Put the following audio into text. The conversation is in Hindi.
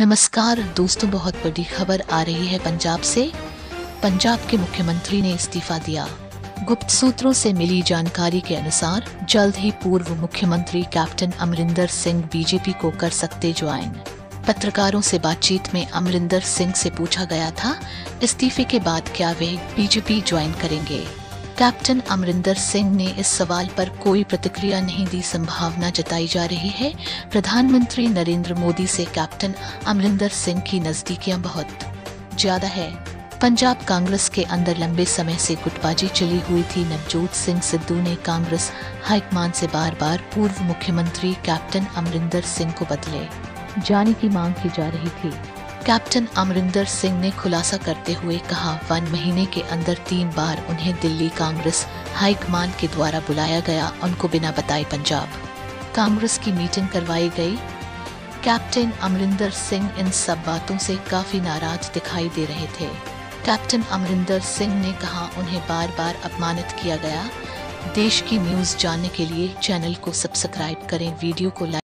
नमस्कार दोस्तों, बहुत बड़ी खबर आ रही है पंजाब से। पंजाब के मुख्यमंत्री ने इस्तीफा दिया। गुप्त सूत्रों से मिली जानकारी के अनुसार, जल्द ही पूर्व मुख्यमंत्री कैप्टन अमरिंदर सिंह बीजेपी को कर सकते ज्वाइन। पत्रकारों से बातचीत में अमरिंदर सिंह से पूछा गया था, इस्तीफे के बाद क्या वे बीजेपी ज्वाइन करेंगे। कैप्टन अमरिंदर सिंह ने इस सवाल पर कोई प्रतिक्रिया नहीं दी, संभावना जताई जा रही है। प्रधानमंत्री नरेंद्र मोदी से कैप्टन अमरिंदर सिंह की नजदीकियाँ बहुत ज़्यादा है। पंजाब कांग्रेस के अंदर लंबे समय से गुटबाजी चली हुई थी। नवजोत सिंह सिद्धू ने कांग्रेस हाईकमान से बार बार पूर्व मुख्यमंत्री कैप्टन अमरिंदर सिंह को बदले। जाने की मांग की जा रही थी। कैप्टन अमरिंदर सिंह ने खुलासा करते हुए कहा, वन महीने के अंदर तीन बार उन्हें दिल्ली कांग्रेस हाईकमान के द्वारा बुलाया गया, उनको बिना बताए पंजाब। कांग्रेस की मीटिंग करवाई गई। कैप्टन अमरिंदर सिंह इन सब बातों से काफ़ी नाराज़ दिखाई दे रहे थे। कैप्टन अमरिंदर सिंह ने कहा, उन्हें बार बार अपमानित किया गया। देश की न्यूज़ जानने के लिए चैनल को सब्सक्राइब करें, वीडियो को लाइक